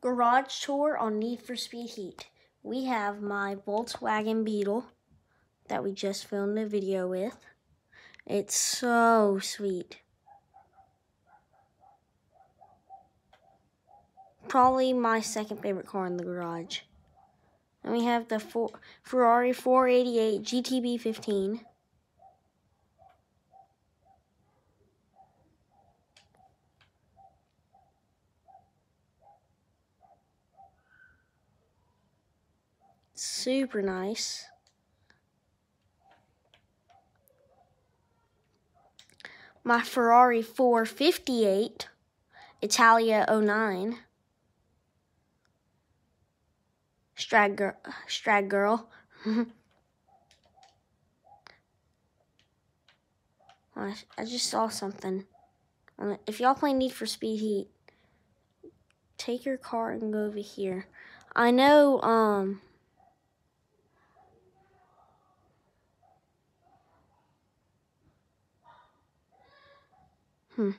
garage tour on Need for Speed Heat. We have my Volkswagen Beetle that we just filmed a video with. It's so sweet. Probably my second favorite car in the garage. And we have the Ferrari 488 GTB 15. Super nice. My Ferrari 458 Italia 09. Strag girl. Strag girl. I, I just saw something. If y'all play Need for Speed Heat, take your car and go over here. I know, um, Hmm.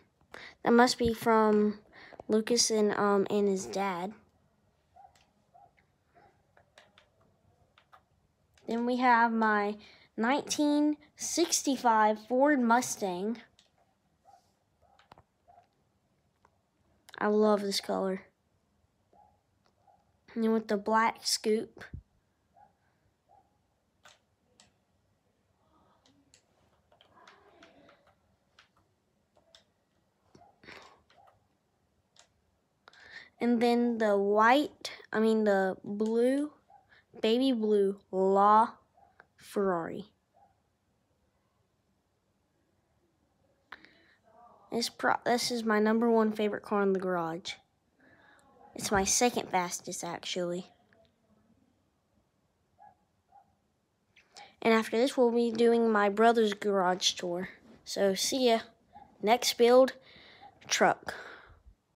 That must be from Lucas and um and his dad. Then we have my 1965 Ford Mustang. I love this color. And then with the black scoop. And then the white, I mean the blue, baby blue La Ferrari. This, pro this is my number one favorite car in the garage. It's my second fastest, actually. And after this, we'll be doing my brother's garage tour. So, see ya. Next build, truck.